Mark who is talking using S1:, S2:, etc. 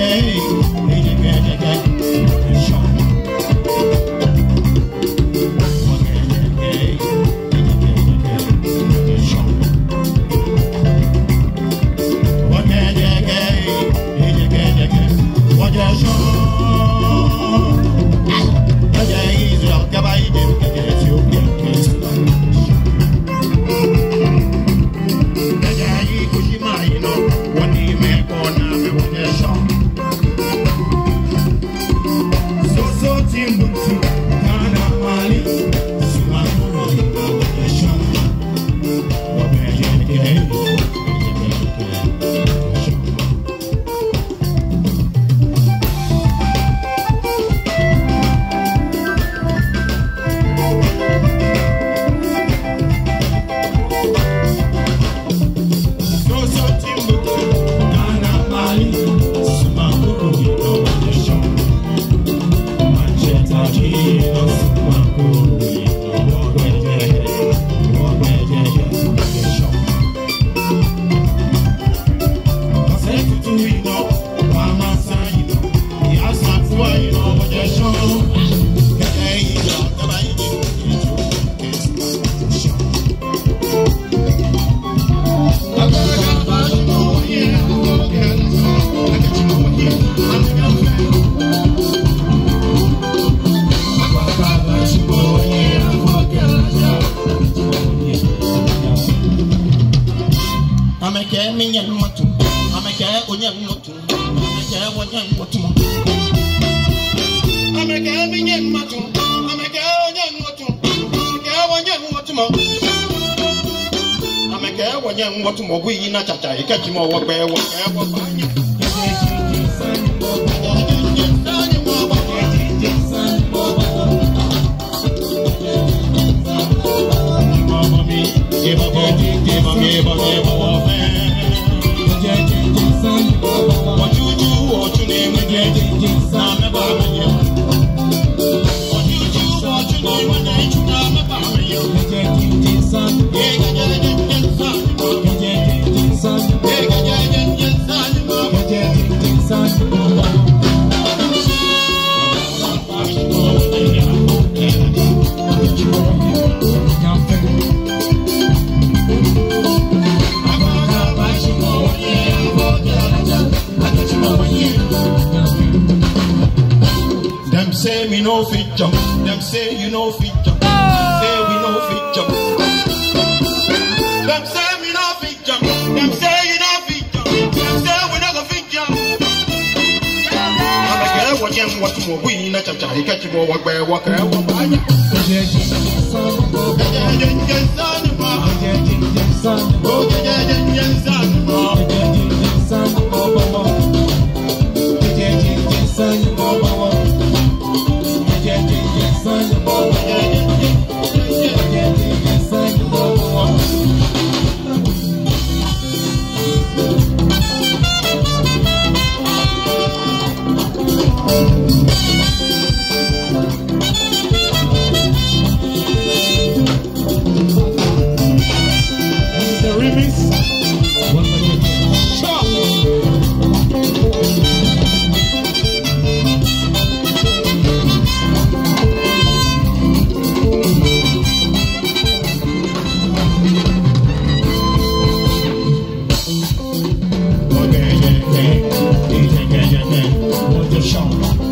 S1: ninguém Timbuktu. Minye matu ameke onye matu ameke onye matu ameke onye matu ameke onye mo ameke fit jump. Them say you no fit jump. Say we no fit jump. Them say me no fit jump. Them say you no fit jump. Them say we no go fit jump. I'm a girl what you what more we na cha cha catch you what where what where what buy. Oh yeah yeah yeah son.
S2: The
S1: What